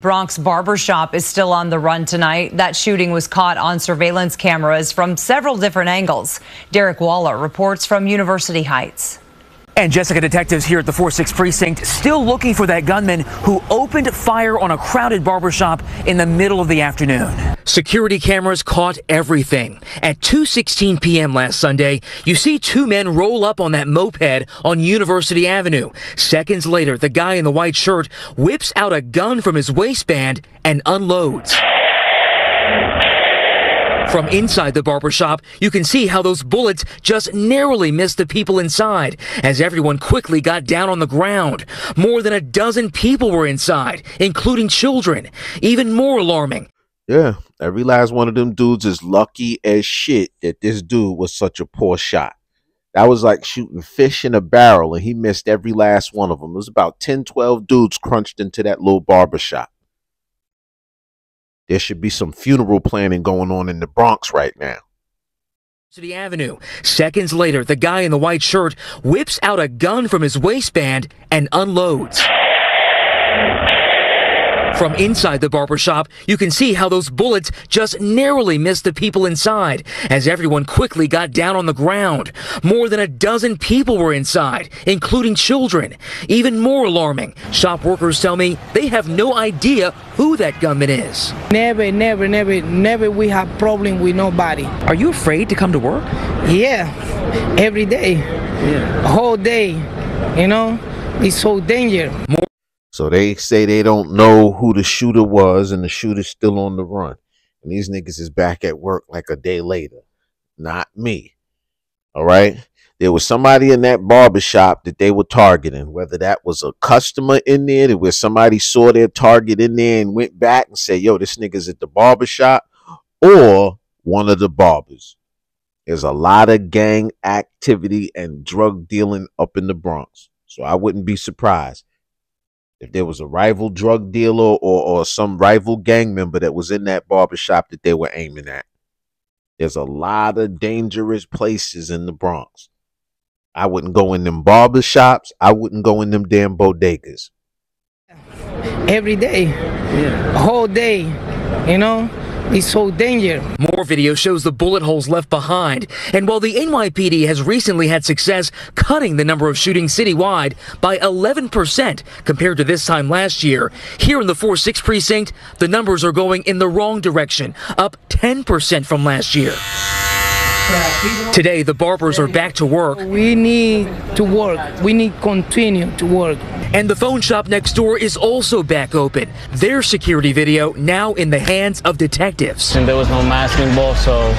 Bronx barbershop is still on the run tonight. That shooting was caught on surveillance cameras from several different angles. Derek Waller reports from University Heights. And Jessica detectives here at the 4-6 precinct still looking for that gunman who opened fire on a crowded barbershop in the middle of the afternoon. Security cameras caught everything. At 2:16 p.m. last Sunday, you see two men roll up on that moped on University Avenue. Seconds later, the guy in the white shirt whips out a gun from his waistband and unloads. From inside the barbershop, you can see how those bullets just narrowly missed the people inside as everyone quickly got down on the ground. More than a dozen people were inside, including children. Even more alarming. Yeah, every last one of them dudes is lucky as shit that this dude was such a poor shot. That was like shooting fish in a barrel, and he missed every last one of them. It was about 10, 12 dudes crunched into that little barbershop. There should be some funeral planning going on in the Bronx right now. City Avenue. Seconds later, the guy in the white shirt whips out a gun from his waistband and unloads. From inside the barbershop, you can see how those bullets just narrowly missed the people inside as everyone quickly got down on the ground. More than a dozen people were inside, including children. Even more alarming, shop workers tell me they have no idea who that gunman is. Never, never, never, never we have problem with nobody. Are you afraid to come to work? Yeah, every day, Yeah. whole day, you know, it's so danger. So they say they don't know who the shooter was, and the shooter's still on the run. And these niggas is back at work like a day later. Not me. All right. There was somebody in that barber shop that they were targeting, whether that was a customer in there, where somebody saw their target in there and went back and said, yo, this nigga's at the barber shop, or one of the barbers. There's a lot of gang activity and drug dealing up in the Bronx. So I wouldn't be surprised if there was a rival drug dealer or, or some rival gang member that was in that barbershop that they were aiming at. There's a lot of dangerous places in the Bronx. I wouldn't go in them barbershops. I wouldn't go in them damn bodegas. Every day, whole day, you know, it's so danger. More video shows the bullet holes left behind. And while the NYPD has recently had success cutting the number of shootings citywide by 11% compared to this time last year, here in the 4 6 precinct, the numbers are going in the wrong direction, up 10% from last year. Today, the barbers are back to work, We need to work. We need continue to work. and the phone shop next door is also back open. Their security video now in the hands of detectives. and there was no mask involved, so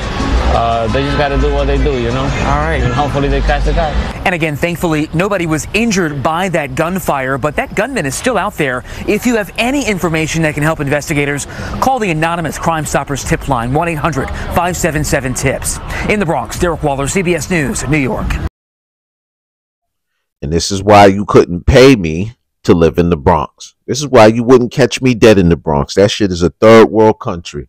uh, they just got to do what they do, you know. All right. And hopefully they catch the guy. And again, thankfully, nobody was injured by that gunfire, but that gunman is still out there. If you have any information that can help investigators, call the anonymous Crime Stoppers tip line 1 800 577 TIPS. In the Bronx, Derek Waller, CBS News, New York. And this is why you couldn't pay me to live in the Bronx. This is why you wouldn't catch me dead in the Bronx. That shit is a third world country.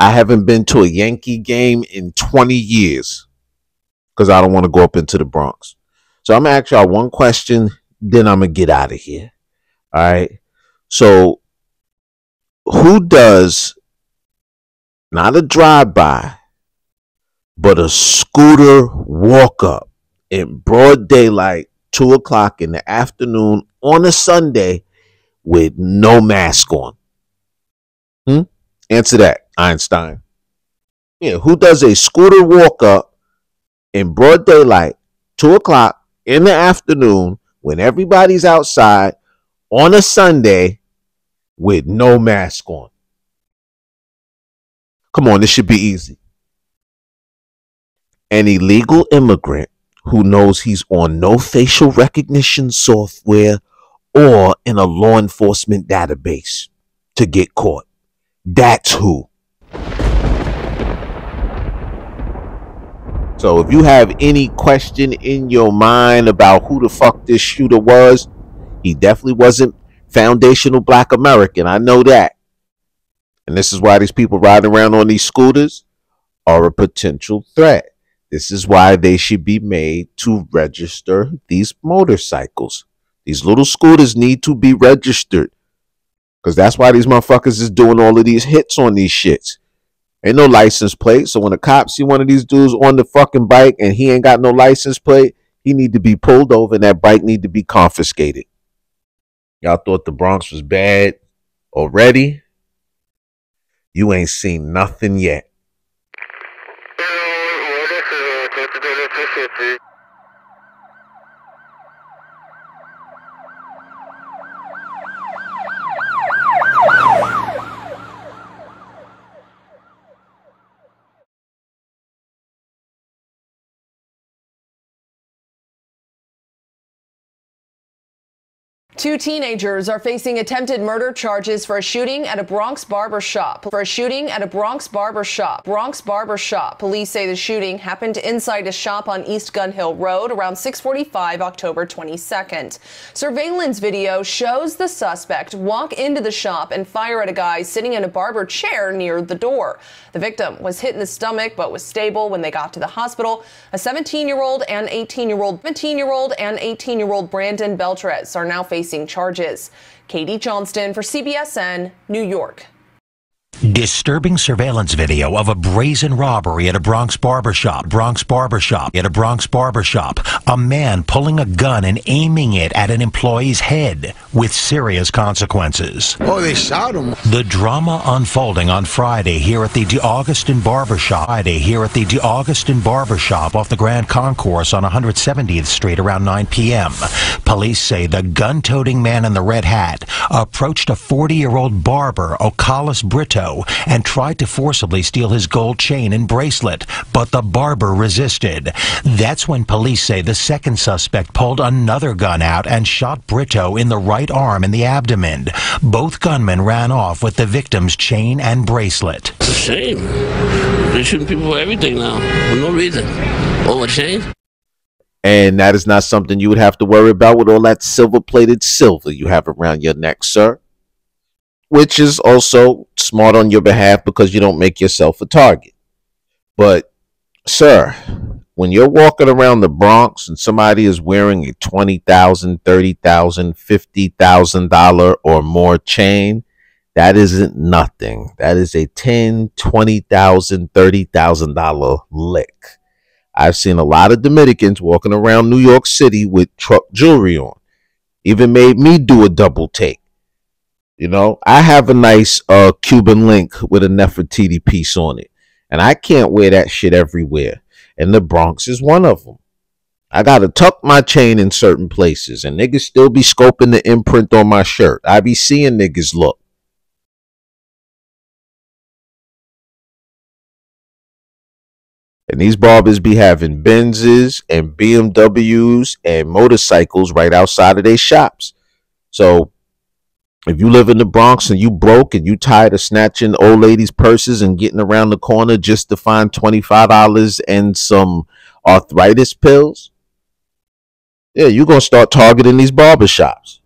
I haven't been to a Yankee game in 20 years because I don't want to go up into the Bronx. So I'm going to ask y'all one question, then I'm going to get out of here. All right. So, who does not a drive by, but a scooter walk up? in broad daylight, two o'clock in the afternoon on a Sunday with no mask on? Hmm? Answer that, Einstein. Yeah, who does a scooter walk up in broad daylight, two o'clock in the afternoon when everybody's outside on a Sunday with no mask on? Come on, this should be easy. An illegal immigrant who knows he's on no facial recognition software or in a law enforcement database to get caught. That's who. So if you have any question in your mind about who the fuck this shooter was, he definitely wasn't foundational black American. I know that. And this is why these people riding around on these scooters are a potential threat. This is why they should be made to register these motorcycles. These little scooters need to be registered. Because that's why these motherfuckers is doing all of these hits on these shits. Ain't no license plate. So when the cops see one of these dudes on the fucking bike and he ain't got no license plate, he need to be pulled over and that bike need to be confiscated. Y'all thought the Bronx was bad already? You ain't seen nothing yet. Two teenagers are facing attempted murder charges for a shooting at a Bronx barber shop. For a shooting at a Bronx barber shop. Bronx barber shop. Police say the shooting happened inside a shop on East Gun Hill Road around 645 October 22nd. Surveillance video shows the suspect walk into the shop and fire at a guy sitting in a barber chair near the door. The victim was hit in the stomach but was stable when they got to the hospital. A 17-year-old and 18-year-old 17-year-old and 18-year-old Brandon Beltrez are now facing facing charges. Katie Johnston for CBSN, New York. Disturbing surveillance video of a brazen robbery at a Bronx barbershop. Bronx barbershop. At a Bronx barbershop. A man pulling a gun and aiming it at an employee's head with serious consequences. Oh, they shot him. The drama unfolding on Friday here at the DeAugustin Barbershop. Friday here at the DeAugustin Barbershop off the Grand Concourse on 170th Street around 9 p.m. Police say the gun-toting man in the red hat approached a 40-year-old barber, Ocalis Brito, and tried to forcibly steal his gold chain and bracelet, but the barber resisted. That's when police say the second suspect pulled another gun out and shot Brito in the right arm and the abdomen. Both gunmen ran off with the victim's chain and bracelet. It's a shame. They're shooting people for everything now, for no reason. Oh, a chain? And that is not something you would have to worry about with all that silver plated silver you have around your neck, sir which is also smart on your behalf because you don't make yourself a target. But, sir, when you're walking around the Bronx and somebody is wearing a $20,000, $30,000, $50,000 or more chain, that isn't nothing. That is a $10,000, $20,000, $30,000 lick. I've seen a lot of Dominicans walking around New York City with truck jewelry on. Even made me do a double take. You know, I have a nice uh Cuban link with a Nefertiti piece on it, and I can't wear that shit everywhere. And the Bronx is one of them. I gotta tuck my chain in certain places, and niggas still be scoping the imprint on my shirt. I be seeing niggas look. And these barbers be having Benzes and BMWs and motorcycles right outside of their shops. So if you live in the Bronx and you broke and you tired of snatching old ladies' purses and getting around the corner just to find $25 and some arthritis pills, yeah, you're going to start targeting these barbershops.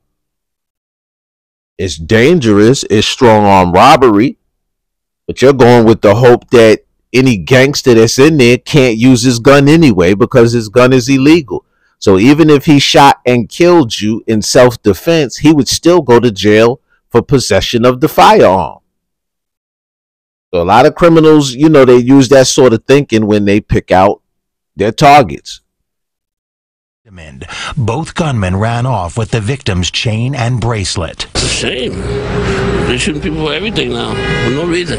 It's dangerous, it's strong arm robbery, but you're going with the hope that any gangster that's in there can't use his gun anyway because his gun is illegal. So even if he shot and killed you in self defense, he would still go to jail for possession of the firearm. So a lot of criminals, you know, they use that sort of thinking when they pick out their targets. Both gunmen ran off with the victim's chain and bracelet. It's a shame. They're shooting people for everything now, for no reason.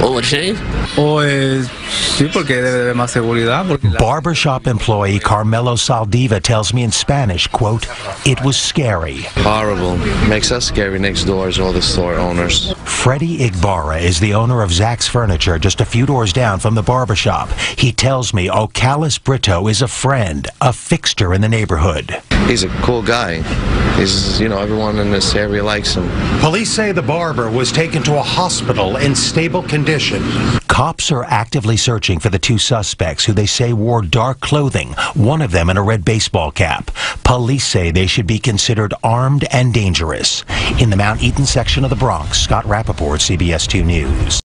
Oh, a chain? Oh, es Sí, porque debe más seguridad. Barbershop employee Carmelo Saldiva tells me in Spanish, quote, it was scary. Horrible. Makes us scary next door as all the store owners. Freddie Igbara is the owner of Zach's Furniture just a few doors down from the barbershop. He tells me Ocalis Brito is a friend, a fixture in the neighborhood. He's a cool guy. He's, you know, everyone in this area likes him. Police say the barber was taken to a hospital in stable condition. Cops are actively searching for the two suspects who they say wore dark clothing, one of them in a red baseball cap. Police say they should be considered armed and dangerous. In the Mount Eden section of the Bronx, Scott Rapoport, CBS 2 News.